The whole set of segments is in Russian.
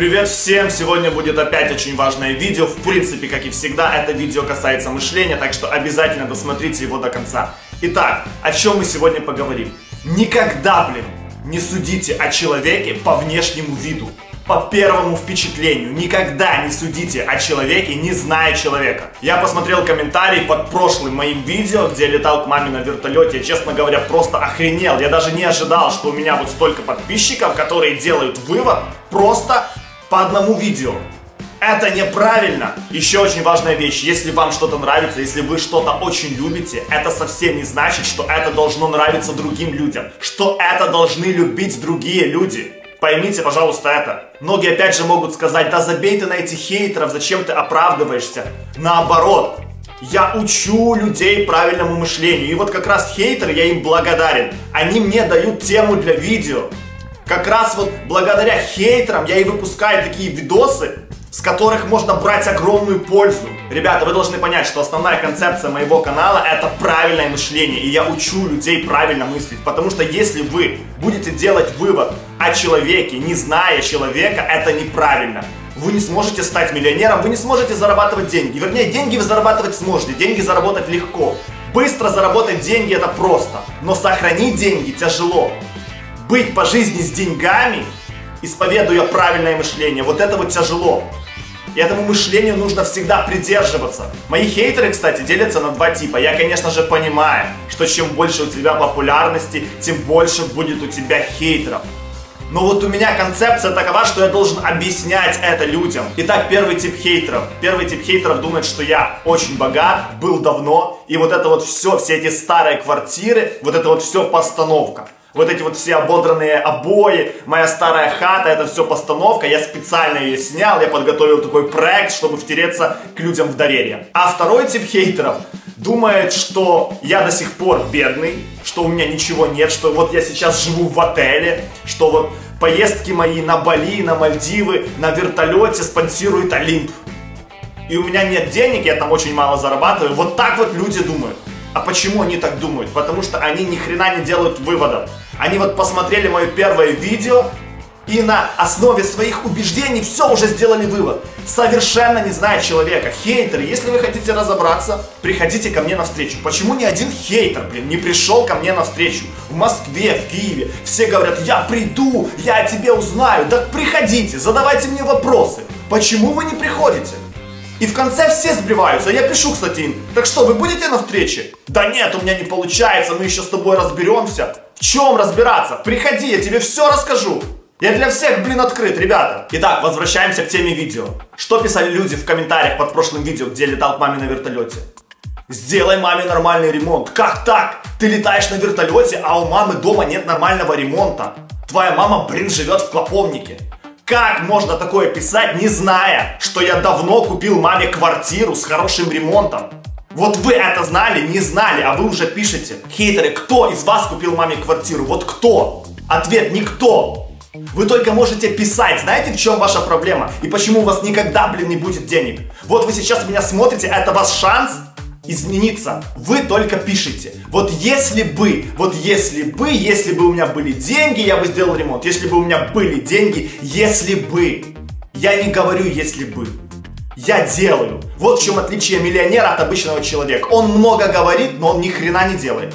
Привет всем! Сегодня будет опять очень важное видео. В принципе, как и всегда, это видео касается мышления, так что обязательно досмотрите его до конца. Итак, о чем мы сегодня поговорим? Никогда, блин, не судите о человеке по внешнему виду, по первому впечатлению. Никогда не судите о человеке, не зная человека. Я посмотрел комментарий под прошлым моим видео, где летал к маме на вертолете. Я, честно говоря, просто охренел. Я даже не ожидал, что у меня вот столько подписчиков, которые делают вывод просто по одному видео. Это неправильно. Еще очень важная вещь. Если вам что-то нравится, если вы что-то очень любите, это совсем не значит, что это должно нравиться другим людям. Что это должны любить другие люди. Поймите, пожалуйста, это. Многие опять же могут сказать, да забей ты на этих хейтеров, зачем ты оправдываешься? Наоборот, я учу людей правильному мышлению. И вот как раз хейтеры, я им благодарен. Они мне дают тему для видео. Как раз вот благодаря хейтерам я и выпускаю такие видосы, с которых можно брать огромную пользу. Ребята, вы должны понять, что основная концепция моего канала это правильное мышление, и я учу людей правильно мыслить, потому что если вы будете делать вывод о человеке, не зная человека, это неправильно. Вы не сможете стать миллионером, вы не сможете зарабатывать деньги. Вернее, деньги вы зарабатывать сможете, деньги заработать легко. Быстро заработать деньги это просто, но сохранить деньги тяжело быть по жизни с деньгами, исповедуя правильное мышление, вот это вот тяжело. И этому мышлению нужно всегда придерживаться. Мои хейтеры, кстати, делятся на два типа. Я, конечно же, понимаю, что чем больше у тебя популярности, тем больше будет у тебя хейтеров. Но вот у меня концепция такова, что я должен объяснять это людям. Итак, первый тип хейтеров. Первый тип хейтеров думает, что я очень богат, был давно, и вот это вот все, все эти старые квартиры, вот это вот все постановка. Вот эти вот все ободранные обои, моя старая хата, это все постановка. Я специально ее снял, я подготовил такой проект, чтобы втереться к людям в доверие. А второй тип хейтеров думает, что я до сих пор бедный, что у меня ничего нет, что вот я сейчас живу в отеле, что вот поездки мои на Бали, на Мальдивы, на вертолете спонсирует Олимп. И у меня нет денег, я там очень мало зарабатываю. Вот так вот люди думают. А почему они так думают? Потому что они ни хрена не делают выводов. Они вот посмотрели мое первое видео и на основе своих убеждений все уже сделали вывод. Совершенно не зная человека. Хейтеры, если вы хотите разобраться, приходите ко мне на встречу. Почему ни один хейтер, блин, не пришел ко мне на встречу? В Москве, в Киеве. Все говорят, я приду, я о тебе узнаю. Так приходите, задавайте мне вопросы. Почему вы не приходите? И в конце все сбиваются. Я пишу, кстати, им, так что, вы будете на встрече? Да нет, у меня не получается, мы еще с тобой разберемся. Чем разбираться? Приходи, я тебе все расскажу. Я для всех, блин, открыт, ребята. Итак, возвращаемся к теме видео. Что писали люди в комментариях под прошлым видео, где летал к маме на вертолете? Сделай маме нормальный ремонт. Как так? Ты летаешь на вертолете, а у мамы дома нет нормального ремонта. Твоя мама, блин, живет в клоповнике. Как можно такое писать, не зная, что я давно купил маме квартиру с хорошим ремонтом? Вот вы это знали, не знали, а вы уже пишете. Хейтеры, кто из вас купил маме квартиру? Вот кто? Ответ, никто. Вы только можете писать, знаете, в чем ваша проблема? И почему у вас никогда, блин, не будет денег? Вот вы сейчас меня смотрите, это ваш шанс измениться. Вы только пишите. Вот если бы, вот если бы, если бы у меня были деньги, я бы сделал ремонт. Если бы у меня были деньги, если бы. Я не говорю если бы. Я делаю. Вот в чем отличие миллионера от обычного человека. Он много говорит, но он ни хрена не делает.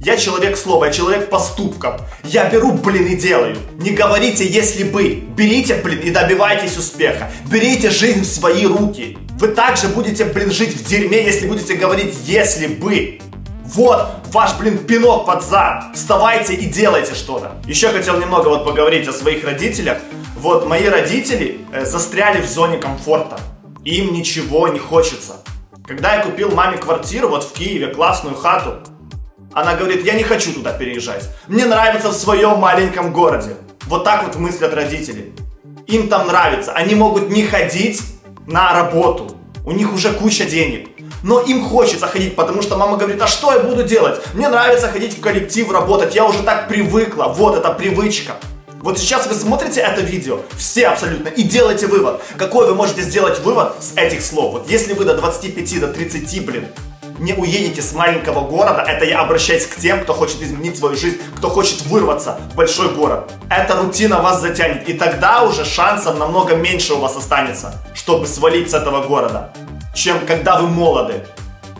Я человек слова, я человек поступков. Я беру, блин, и делаю. Не говорите, если бы. Берите, блин, и добивайтесь успеха. Берите жизнь в свои руки. Вы также будете, блин, жить в дерьме, если будете говорить «если бы». Вот ваш, блин, пинок под зад. Вставайте и делайте что-то. Еще хотел немного вот поговорить о своих родителях. Вот мои родители э, застряли в зоне комфорта. Им ничего не хочется. Когда я купил маме квартиру вот в Киеве, классную хату, она говорит, я не хочу туда переезжать. Мне нравится в своем маленьком городе. Вот так вот мыслят родители. Им там нравится. Они могут не ходить на работу. У них уже куча денег. Но им хочется ходить, потому что мама говорит, а что я буду делать? Мне нравится ходить в коллектив, работать, я уже так привыкла. Вот это привычка. Вот сейчас вы смотрите это видео, все абсолютно, и делайте вывод. Какой вы можете сделать вывод с этих слов? Вот если вы до 25, до 30, блин, не уедете с маленького города. Это я обращаюсь к тем, кто хочет изменить свою жизнь, кто хочет вырваться в большой город. Эта рутина вас затянет, и тогда уже шансов намного меньше у вас останется, чтобы свалить с этого города, чем когда вы молоды.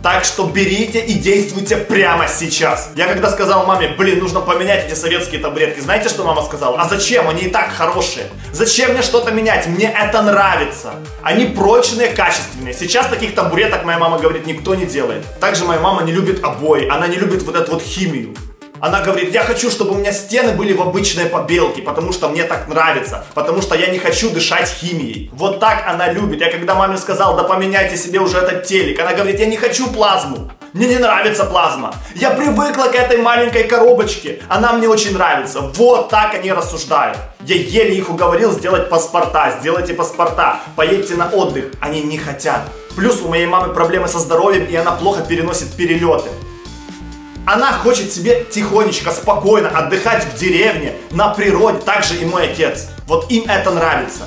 Так что берите и действуйте прямо сейчас. Я когда сказал маме, блин, нужно поменять эти советские таблетки, знаете, что мама сказала? А зачем? Они и так хорошие. Зачем мне что-то менять? Мне это нравится. Они прочные, качественные. Сейчас таких табуреток, моя мама говорит, никто не делает. Также моя мама не любит обои, она не любит вот эту вот химию. Она говорит, я хочу, чтобы у меня стены были в обычной побелке, потому что мне так нравится, потому что я не хочу дышать химией. Вот так она любит. Я когда маме сказал, да поменяйте себе уже этот телек, она говорит, я не хочу плазму. Мне не нравится плазма. Я привыкла к этой маленькой коробочке. Она мне очень нравится. Вот так они рассуждают. Я еле их уговорил сделать паспорта. Сделайте паспорта. Поедьте на отдых. Они не хотят. Плюс у моей мамы проблемы со здоровьем, и она плохо переносит перелеты. Она хочет себе тихонечко, спокойно отдыхать в деревне, на природе, так же и мой отец. Вот им это нравится.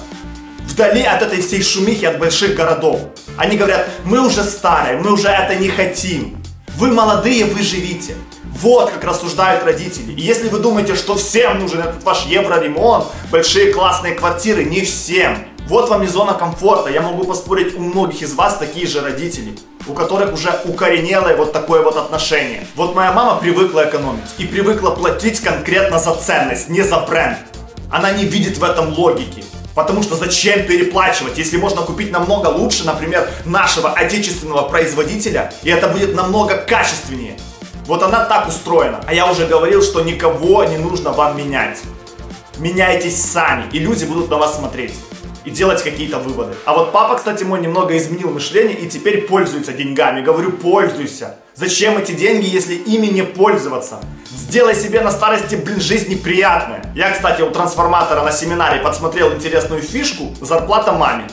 Вдали от этой всей шумихи, от больших городов. Они говорят, мы уже старые, мы уже это не хотим. Вы молодые, вы живите. Вот как рассуждают родители. И если вы думаете, что всем нужен этот ваш евроремонт, большие классные квартиры, не всем. Вот вам и зона комфорта. Я могу поспорить, у многих из вас такие же родители у которых уже укоренелое вот такое вот отношение. Вот моя мама привыкла экономить и привыкла платить конкретно за ценность, не за бренд. Она не видит в этом логики. Потому что зачем переплачивать, если можно купить намного лучше, например, нашего отечественного производителя, и это будет намного качественнее. Вот она так устроена. А я уже говорил, что никого не нужно вам менять. Меняйтесь сами, и люди будут на вас смотреть и делать какие-то выводы. А вот папа, кстати, мой немного изменил мышление и теперь пользуется деньгами. Говорю, пользуйся. Зачем эти деньги, если ими не пользоваться? Сделай себе на старости, блин, жизнь неприятная. Я, кстати, у трансформатора на семинаре подсмотрел интересную фишку «Зарплата маме».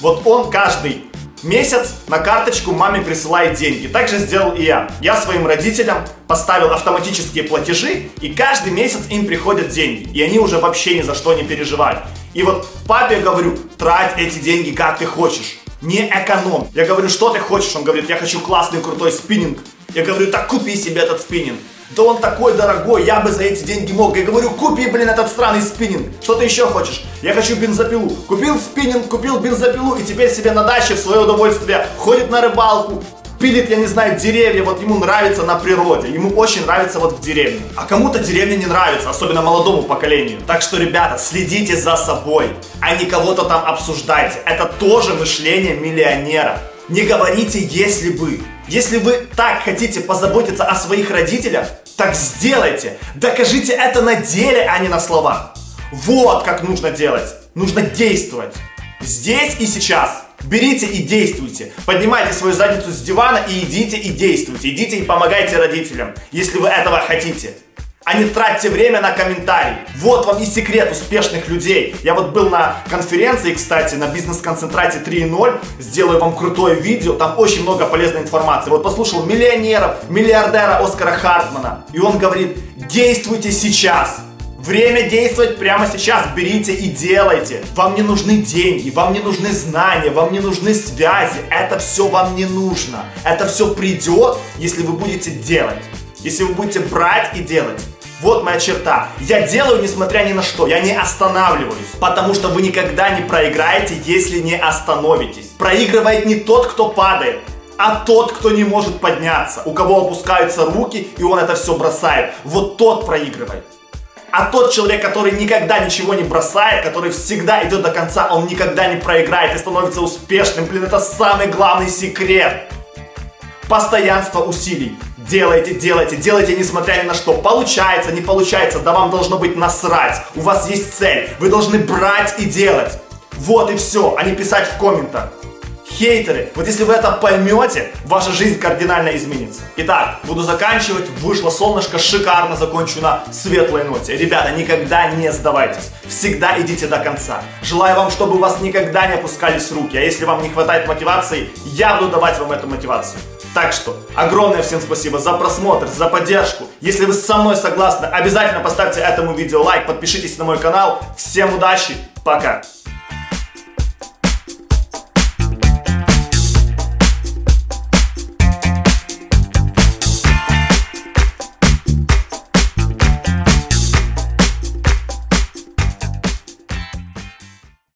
Вот он каждый месяц на карточку маме присылает деньги. Так же сделал и я. Я своим родителям поставил автоматические платежи, и каждый месяц им приходят деньги. И они уже вообще ни за что не переживают. И вот папе говорю, трать эти деньги как ты хочешь. Не эконом. Я говорю, что ты хочешь? Он говорит, я хочу классный крутой спиннинг. Я говорю, так купи себе этот спиннинг. Да он такой дорогой, я бы за эти деньги мог. Я говорю, купи, блин, этот странный спиннинг. Что ты еще хочешь? Я хочу бензопилу. Купил спиннинг, купил бензопилу и теперь себе на даче в свое удовольствие ходит на рыбалку, пилит, я не знаю, деревья, вот ему нравится на природе, ему очень нравится вот в деревне. А кому-то деревня не нравится, особенно молодому поколению. Так что, ребята, следите за собой, а не кого-то там обсуждайте. Это тоже мышление миллионера. Не говорите «если бы». Если вы так хотите позаботиться о своих родителях, так сделайте. Докажите это на деле, а не на словах. Вот как нужно делать. Нужно действовать. Здесь и сейчас. Берите и действуйте. Поднимайте свою задницу с дивана и идите и действуйте. Идите и помогайте родителям, если вы этого хотите. А не тратьте время на комментарии. Вот вам и секрет успешных людей. Я вот был на конференции, кстати, на бизнес-концентрате 3.0. Сделаю вам крутое видео, там очень много полезной информации. Вот послушал миллионера, миллиардера Оскара Хартмана. И он говорит, действуйте сейчас. Время действовать прямо сейчас. Берите и делайте. Вам не нужны деньги, вам не нужны знания, вам не нужны связи. Это все вам не нужно. Это все придет, если вы будете делать. Если вы будете брать и делать. Вот моя черта. Я делаю, несмотря ни на что. Я не останавливаюсь. Потому что вы никогда не проиграете, если не остановитесь. Проигрывает не тот, кто падает, а тот, кто не может подняться. У кого опускаются руки, и он это все бросает. Вот тот проигрывает. А тот человек, который никогда ничего не бросает, который всегда идет до конца, он никогда не проиграет и становится успешным. Блин, это самый главный секрет. Постоянство усилий. Делайте, делайте, делайте, несмотря ни на что. Получается, не получается, да вам должно быть насрать. У вас есть цель. Вы должны брать и делать. Вот и все, а не писать в комментах хейтеры. Вот если вы это поймете, ваша жизнь кардинально изменится. Итак, буду заканчивать. Вышло солнышко, шикарно закончу на светлой ноте. Ребята, никогда не сдавайтесь. Всегда идите до конца. Желаю вам, чтобы у вас никогда не опускались руки. А если вам не хватает мотивации, я буду давать вам эту мотивацию. Так что, огромное всем спасибо за просмотр, за поддержку. Если вы со мной согласны, обязательно поставьте этому видео лайк, подпишитесь на мой канал. Всем удачи, пока!